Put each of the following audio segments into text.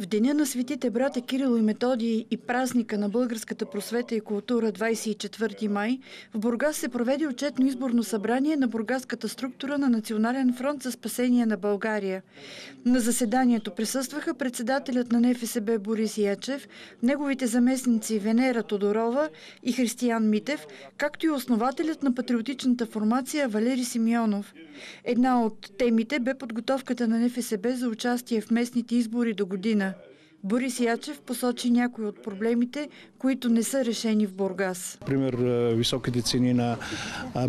В деня на светите брата Кирил и Методий и празника на българската просвета и култура 24 май в Бургас се проведе отчетно изборно събрание на бургаската структура на Национален фронт за спасение на България. На заседанието присъстваха председателят на НФСБ Борис Ячев, неговите заместници Венера Тодорова и Християн Митев, както и основателят на патриотичната формация Валери Симеонов. Една от темите бе подготовката на НФСБ за участие в местните избори до година. Борис Ячев посочи някои от проблемите, които не са решени в Бургас. Пример, високите цени на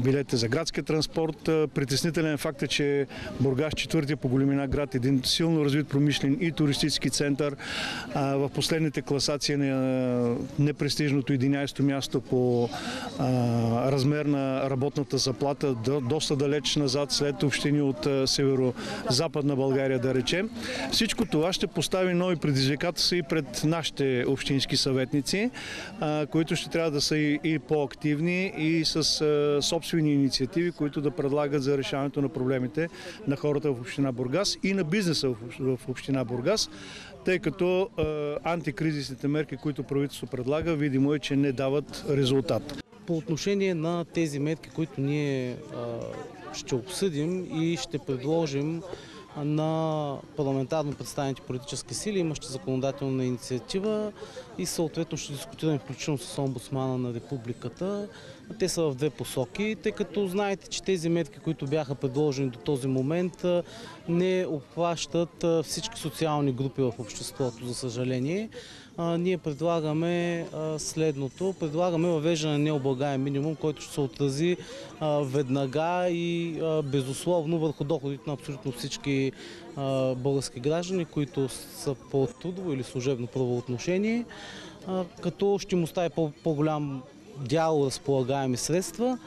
билетите за градския транспорт. Притеснителен факт е, че Бургас, четвъртия по големина град, един силно развит промишлен и туристически център. В последните класации на непрестижното 11-то място по размер на работната заплата, доста далеч назад след общини от северо-западна България, да речем. Всичко това ще постави нови предизвикателства и пред нашите общински съветници които ще трябва да са и по-активни и с собствени инициативи, които да предлагат за решаването на проблемите на хората в община Бургас и на бизнеса в община Бургас, тъй като антикризисните мерки, които правителство предлага, видимо е, че не дават резултат. По отношение на тези мерки, които ние ще обсъдим и ще предложим на парламентарно представените политически сили, имащи законодателна инициатива и съответно ще дискутираме включително с омбудсмана на републиката. Те са в две посоки, тъй като знаете, че тези мерки, които бяха предложени до този момент, не обхващат всички социални групи в обществото, за съжаление. Ние предлагаме следното. Предлагаме въвеждане на необлагаем минимум, който ще се отрази веднага и безусловно върху доходите на абсолютно всички български граждани, които са по трудово или служебно правоотношение, като ще му остави по-голям дял разполагаеми средства.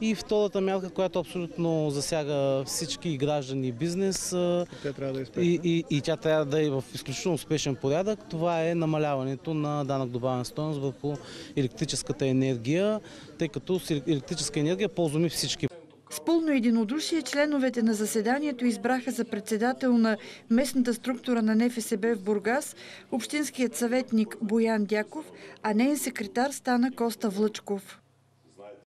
И втората мярка, която абсолютно засяга всички граждани и бизнес тя трябва да е и, и, и тя трябва да е в изключително успешен порядък, това е намаляването на данък добавен стоеност върху електрическата енергия, тъй като с електрическа енергия ползваме всички. С пълно единодушие членовете на заседанието избраха за председател на местната структура на НФСБ в Бургас общинският съветник Боян Дяков, а нейн секретар стана Коста Влъчков.